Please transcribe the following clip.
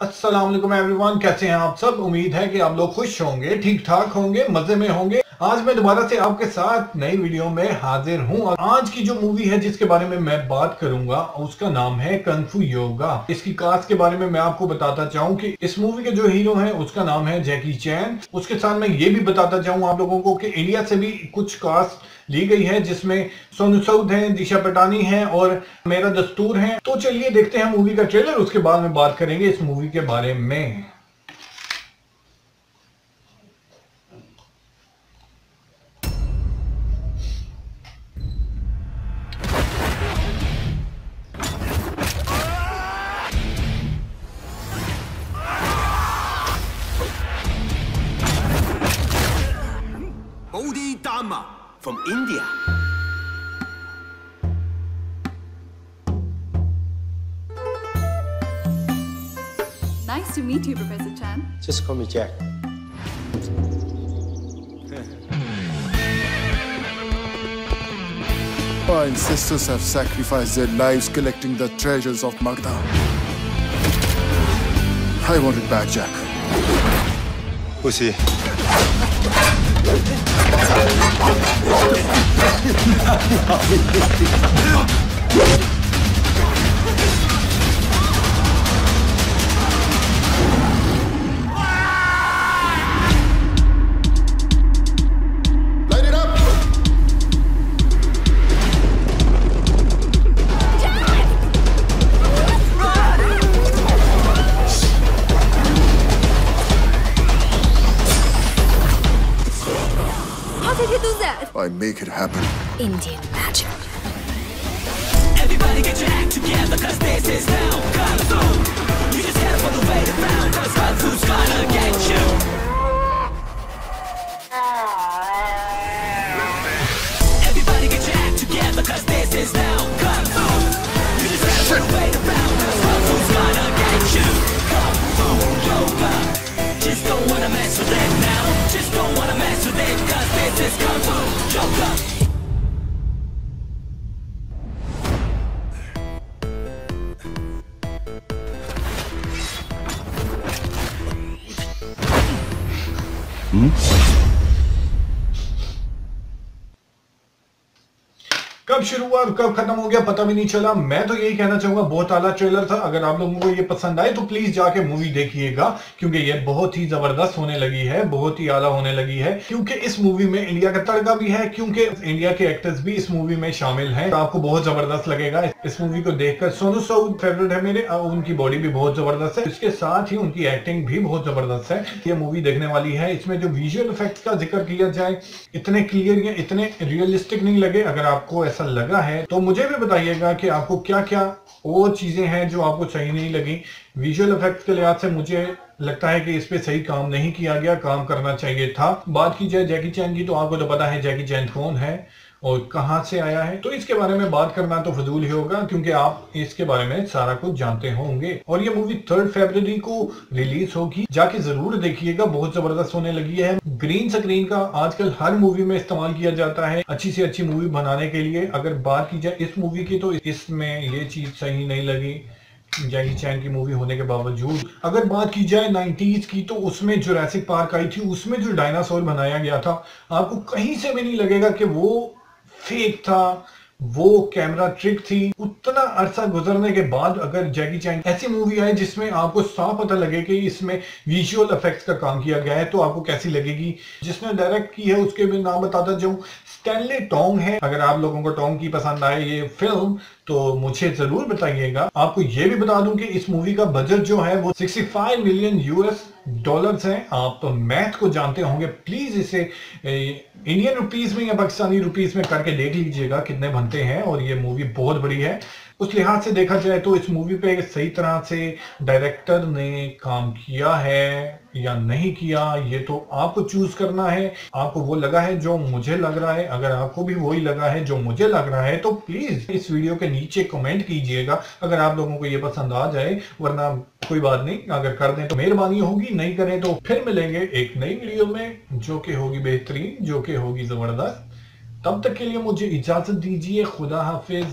वालेकुम एवरीवन कैसे हैं आप सब? उम्मीद है कि आप लोग खुश होंगे ठीक ठाक होंगे, मज़े में होंगे। आज मैं दोबारा से आपके साथ नई वीडियो में हाजिर हूँ। और आज की जो मूवी है, जिसके बारे में मैं बात करूँगा, उसका नाम है कंफू योगा इसकी कास्ट के बारे में मैं आपको बताता चाहूँ कि इस मूवी के जो हीरो हैं, उसका नाम है जैकी चैन उसके साथ मैं ये भी बताता चाहूँ आप लोगों को कि इंडिया से भी कुछ कास्ट ली गई है, जिसमें सोनू सऊद है दिशा पटानी है और मेरा दस्तूर है। तो चलिए देखते हैं मूवी का ट्रेलर उसके बाद में बात करेंगे इस मूवी के बारे में Bodhi from India. Nice to meet you, Professor Chan. Just call me Jack. My ancestors have sacrificed their lives collecting the treasures of Magda. I want it back, Jack. Pussy. Light did you do that? I make it happen. Indian magic. Everybody get your act together, cause this is now Kung Fu. Hum? कब शुरू हुआ और कब खत्म हो गया, पता भी नहीं चला। मैं तो यही कहना चाहूँगा, बहुत आला ट्रेलर था। अगर आप लोगों को ये पसंद आए तो प्लीज़ जाके मूवी देखिएगा, क्योंकि ये बहुत ही ज़बरदस्त होने लगी है, बहुत ही आला होने लगी है। क्योंकि इस मूवी में इंडिया का तड़का भी है, क्योंकि इंडिया के एक्टर्स भी इस मूवी में शामिल है। तो आपको बहुत ज़बरदस्त लगेगा। इस मूवी को देखकर सोनू सूद फेवरेट है मेरे, और उनकी बॉडी भी बहुत ज़बरदस्त है। इसके साथ ही उनकी एक्टिंग भी बहुत ज़बरदस्त है। ये मूवी देखने वाली है। इसमें जो विजुअल इफ़ेक्ट का ज़िक्र किया जाए, इतने क्लियर या इतने रियलिस्टिक नहीं लगे। अगर आपको ऐसा लगा है तो मुझे भी बताइएगा कि आपको क्या क्या और चीज़ें हैं जो आपको सही नहीं लगी। विजुअल इफ़ेक्ट के लिहाज से मुझे लगता है कि इस पे सही काम नहीं किया गया, काम करना चाहिए था। बात की जाए जैकी चैन की तो आपको तो पता है जैकी चैन कौन है। और कहाँ से आया है? तो इसके बारे में बात करना तो फजूल ही होगा, क्योंकि आप इसके बारे में सारा कुछ जानते होंगे। और ये मूवी थर्ड फरवरी को रिलीज़ होगी। जाके ज़रूर देखिएगा, बहुत ज़बरदस्त होने लगी है। ग्रीन स्क्रीन का आजकल हर मूवी में इस्तेमाल किया जाता है, अच्छी से अच्छी मूवी बनाने के लिए। अगर बात की जाए इस मूवी की तो इसमें ये चीज़ सही नहीं लगी, जैकी चैन की मूवी होने के बावजूद। अगर बात की जाए 90s की तो उसमें जुरासिक पार्क आई थी, उसमें जो डायनासोर बनाया गया था, आपको कहीं से भी नहीं लगेगा कि वो फेक था। वो कैमरा ट्रिक थी। उतना अरसा गुजरने के बाद अगर जैकी चैन ऐसी मूवी आए जिसमें आपको साफ़ पता लगे कि इसमें विजुअल इफेक्ट्स का काम किया गया है तो आपको कैसी लगेगी? जिसने डायरेक्ट की है, उसके भी नाम बताता जाऊँ। स्टैनली टोंग है। अगर आप लोगों को टोंग की पसंद आए ये फ़िल्म तो मुझे ज़रूर बताइएगा। आपको ये भी बता दूँ कि इस मूवी का बजट जो है, वो 65 मिलियन यूएस डॉलर्स हैं। आप तो मैथ को जानते होंगे। प्लीज़ इसे इंडियन रुपीस में या पाकिस्तानी रुपीस में करके देख लीजिएगा, कितने बनते हैं। और ये मूवी बहुत बड़ी है। उस लिहाज से देखा जाए तो इस मूवी पे सही तरह से डायरेक्टर ने काम किया है या नहीं किया, ये तो आपको चूज़ करना है। आपको वो लगा है जो मुझे लग रहा है। अगर आपको भी वही लगा है जो मुझे लग रहा है तो प्लीज़ इस वीडियो के नीचे कमेंट कीजिएगा। अगर आप लोगों को ये पसंद आ जाए, वरना कोई बात नहीं, अगर कर दें तो मेहरबानी होगी, नहीं करें तो फिर मिलेंगे एक नई वीडियो में, जो कि होगी बेहतरीन, जो कि होगी ज़बरदस्त। तब तक के लिए मुझे इजाज़त दीजिए, खुदा हाफिज।